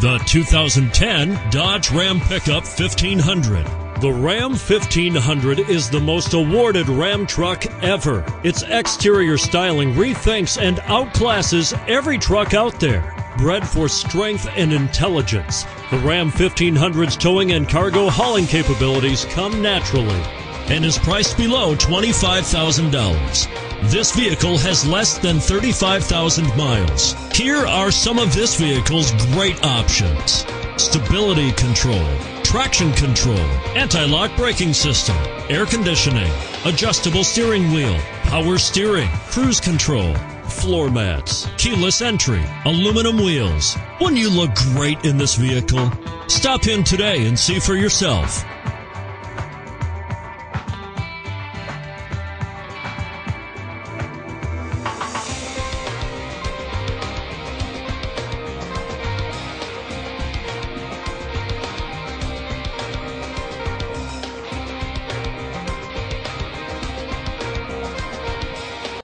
The 2010 Dodge Ram Pickup 1500. The Ram 1500 is the most awarded Ram truck ever. Its exterior styling rethinks and outclasses every truck out there. Bred for strength and intelligence, the Ram 1500's towing and cargo hauling capabilities come naturally and is priced below $25,000. This vehicle has less than 35,000 miles. Here are some of this vehicle's great options. Stability control, traction control, anti-lock braking system, air conditioning, adjustable steering wheel, power steering, cruise control, floor mats, keyless entry, aluminum wheels. Wouldn't you look great in this vehicle? Stop in today and see for yourself.